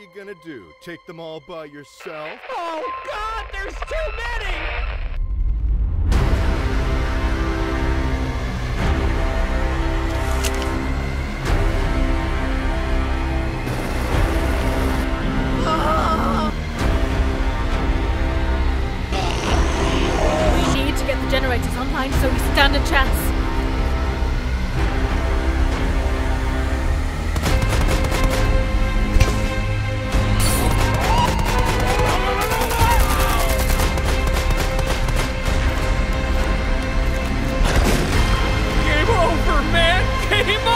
you gonna do? Take them all by yourself? Oh God, there's too many! We need to get the generators online so we stand a chance. Game